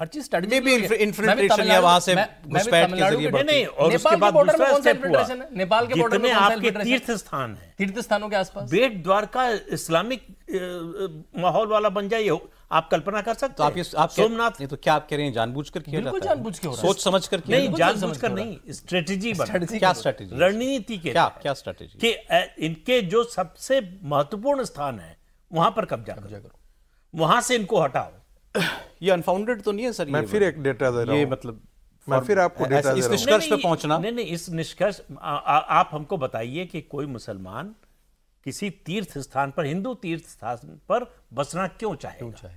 हर चीज़ inf- infiltration या वहाँ से घुसपैठ के ज़रिए नहीं और उसके बाद दूसरा स्टेप हुआ। नेपाल के बॉर्डर में आपके तीर्थ स्थान है। तीर्थ स्थानों के आसपास? बेट द्वारका इस्लामिक माहौल वाला बन जाए आप कल्पना कर सकते तो आप ये हैं आप सोमनाथ नहीं तो क्या आप कह रहे हैं जानबूझकर किया बिल्कुल जाता है? जानबूझ के रहा। सोच समझ कर किया नहीं जानबूझकर नहीं स्ट्रेटेजी क्या स्ट्रेटेजी रणनीति के क्या क्या स्ट्रेटेजी कि इनके जो सबसे महत्वपूर्ण स्थान है वहाँ पर कब्जा करो। वहाँ से इनको हटाओ। ये अनफाउंडेड तो नहीं है सर मैं फिर एक डेटा दे रहा ये मतलब मैं फिर आपको डेटा इस निष्कर्ष पे पहुँचना। नहीं नहीं इस निष्कर्ष आप हमको बताइए कि कोई मुसलमान किसी तीर्थ स्थान पर हिंदू तीर्थ स्थान पर बसना क्यों चाहेगा?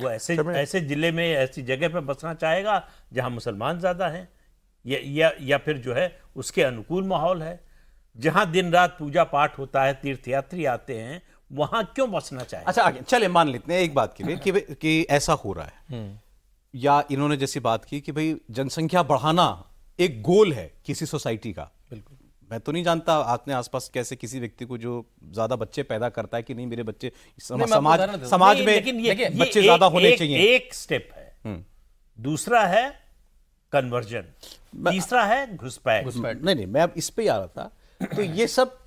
वो ऐसे ऐसे ज़िले में ऐसी जगह पर बसना चाहेगा जहाँ मुसलमान ज़्यादा हैं? या, या या फिर जो है उसके अनुकूल माहौल है? जहाँ दिन रात पूजा पाठ होता है तीर्थयात्री आते हैं वहाँ क्यों बसना चाहिए अच्छा आगे चले मान लेते हैं एक बात के लिए कि कि ऐसा हो रहा है। या इन्होंने जैसी बात की कि भाई जनसंख्या बढ़ाना एक गोल है किसी सोसाइटी का। बिल्कुल। मैं तो नहीं जानता अपने आसपास कैसे किसी व्यक्ति को जो ज़्यादा बच्चे पैदा करता है कि नहीं मेरे बच्चे समा- आपको समाज। समाज में लेकिन ये, ये बच्चे ज़्यादा होने चाहिए। एक स्टेप है। दूसरा है कन्वर्जन तीसरा है घुसपैठ। नहीं नहीं मैं अब इस पे आ रहा था। तो ये सब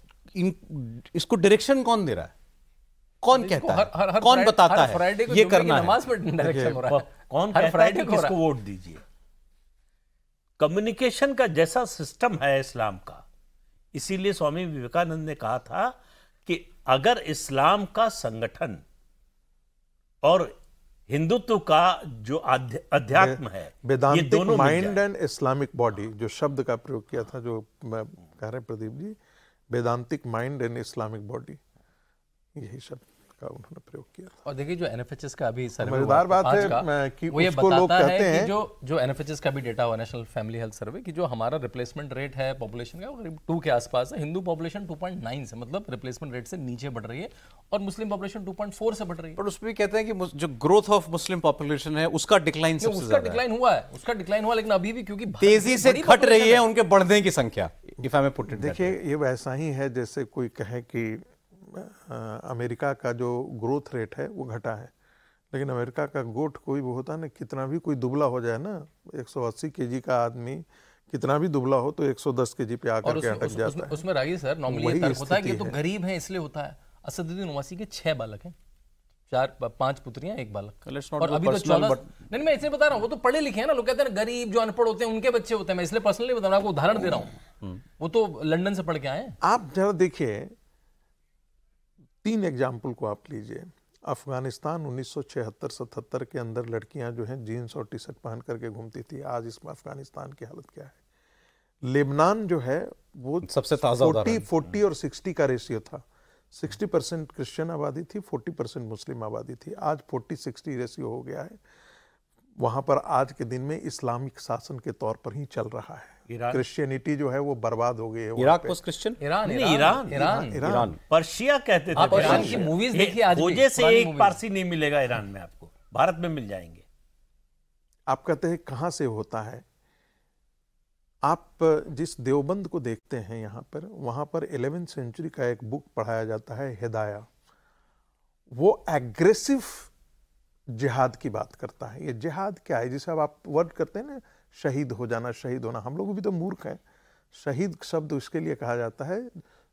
इसको डायरेक्शन कौन दे रहा है? कौन कहता हर- हर- है? हर कौन बताता हर है? ये करना है। नमाज़ में डायरेक्शन हो रहा है। कौन हर फ्राइडे को किसको वोट दीजिए। कम्युनिकेशन का जैसा सिस्टम है इस्लाम का इसीलिए स्वामी विवेकानंद ने कहा था कि अगर इस्लाम का संगठन और हिंदुत्व का जो अध्यात्म है ये दोनों माइंड एंड इस्लामिक बॉडी जो शब्द का प्रयोग किया था जो मैं कह रहे Pradeep ji Vedantic mind and Islamic body यही शब्द का उन्होंने प्रयोग किया था। और देखिए जो एनएफएचएस का अभी मज़ेदार बात है, का, कि वो ये उसको लोग बताता है कहते कि हैं- जो जो एनएफएचएस का भी डेटा हुआ नेशनल फैमिली हेल्थ सर्वे कि जो हमारा रिप्लेसमेंट रेट है पॉपुलेशन का वो करीब टू के आसपास है। हिंदू पॉपुलेशन 2.9 से मतलब रिप्लेसमेंट रेट से नीचे बढ़ रही है और मुस्लिम पॉपुलेशन 2.4 से बढ़ रही है। पर उसमें भी कहते हैं कि जो ग्रोथ ऑफ़ मुस्लिम पॉपुलेशन है उसका डिक्लाइन सबसे उसका डिक्लाइन हुआ है उसका डिक्लाइन हुआ लेकिन अभी भी क्योंकि तेज़ी से घट रही है उनके बढ़ने की संख्या इफ़ आई पुट इट देखिए ये वैसा ही है जैसे कोई कहे कि अमेरिका का जो ग्रोथ रेट है वो घटा है। लेकिन अमेरिका का गोट कोई वो होता है ना कितना भी कोई दुबला हो जाए ना 180 केजी का आदमी कितना भी दुबला हो तो 110 केजी पे आकर के उस, अटक उस, जाता उसमें, है। उसमें रागी सर नॉर्मली ये होता है कि तो गरीब है इसलिए होता है। असदुद्दीन ओवैसी के छह बालक हैं। चार पाँच पुत्रियाँ एक बालक। और अभी तो चौदह but- नहीं मैं इसलिए बता रहा हूँ वो तो पढ़े लिखे हैं ना लोग कहते हैं गरीब जो अनपढ़ होते हैं उनके बच्चे होते हैं। मैं इसलिए पर्सनली बता रहा हूँ आपको उदाहरण दे रहा हूँ। वो तो लंदन से पढ़ के आए आप जरा देखिए तीन एग्ज़ाम्पल को आप लीजिए। अफ़गानिस्तान 1976-77 के अंदर लड़कियाँ जो हैं जीन्स और टी शर्ट पहन करके घूमती थी। आज इसमें अफ़गानिस्तान की हालत क्या है? लेबनान जो है वो सबसे ताज़ा 40 उदाहरण। 40 और 60 का रेशियो था। 60 परसेंट क्रिश्चियन आबादी थी 40 परसेंट मुस्लिम आबादी थी। आज 40 60 रेशियो हो गया है। वहाँ पर आज के दिन में इस्लामिक शासन के तौर पर ही चल रहा है। क्रिश्चियनिटी जो है वो बर्बाद हो गई है Iraq. Post Christian Iran Iran, Iran Iran Persia कहते थे आप ईरान की ये देखिए आज भी, खोजे से एक पारसी नहीं मिलेगा ईरान में आपको। भारत में मिल जाएँगे। आप कहते हैं कहाँ से होता है? आप जिस देवबंद को देखते हैं यहाँ पर वहाँ पर 11th सेंचुरी का एक बुक पढ़ाया जाता है हिदाया। वो एग्रेसिव जिहाद की बात करता है। ये जिहाद क्या है? जिसे अब आप वर्ड करते हैं ना शहीद हो जाना शहीद होना। हम लोग भी तो मूर्ख हैं। शहीद शब्द उसके लिए कहा जाता है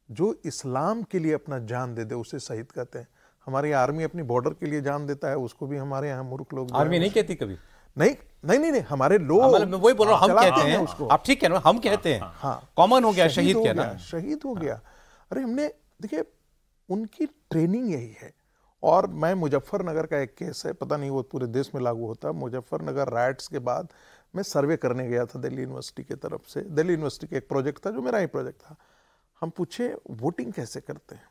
जो इस्लाम के लिए अपना जान दे दे उसे शहीद कहते हैं। हमारी आर्मी अपनी बॉर्डर के लिए जान देता है उसको भी हमारे यहाँ मूर्ख लोग आर्मी नहीं कहती कभी? नहीं नहीं नहीं नहीं हमारे लोग मैं वही बोल रहा हूँ हम कहते हैं। उसको। आप ठीक कह हम कहते हैं। हाँ कॉमन हो गया शहीद हो कहना। शहीद हो गया। अरे हमने देखिए उनकी ट्रेनिंग यही है। और मैं मुजफ्फरनगर का एक केस है पता नहीं वो पूरे देश में लागू होता मुजफ्फरनगर राइट्स के बाद मैं सर्वे करने गया था दिल्ली यूनिवर्सिटी की तरफ़ से। दिल्ली यूनिवर्सिटी का एक प्रोजेक्ट था जो मेरा ही प्रोजेक्ट था। हम पूछे वोटिंग कैसे करते हैं?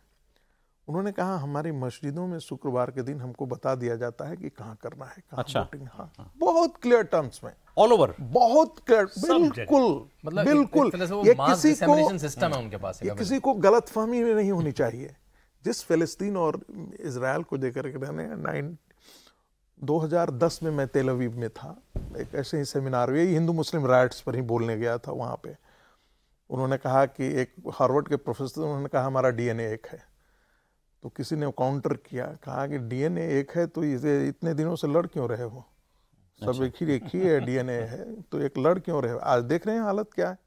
उन्होंने कहा हमारी मस्जिदों में शुक्रवार के दिन हमको बता दिया जाता है कि कहाँ करना है कहाँ अच्छा। वोटिंग हाँ। बहुत क्लियर टर्म्स में। ऑल ओवर बहुत क्लियर बिल्कुल मतलब बिल्कुल। ये किसी को system है उनके पास ये किसी को गलत फहमी में नहीं होनी चाहिए। जिस फिलिस्तीन और इसराइल को देकर के रहने नाइन 2010 में मैं तेल अवीव में था। एक ऐसे ही सेमिनार यही हिंदू मुस्लिम राइट्स पर ही बोलने गया था वहाँ पे। उन्होंने कहा कि एक हार्वर्ड के प्रोफेसर उन्होंने कहा हमारा डीएनए एक है। तो किसी ने काउंटर किया कहा कि डीएनए एक है तो इसे इतने दिनों से लड़ क्यों रहे हो? सब एक ही एक ही है डीएनए है तो एक लड़ क्यों रहे हो? आज देख रहे हैं हालत क्या है?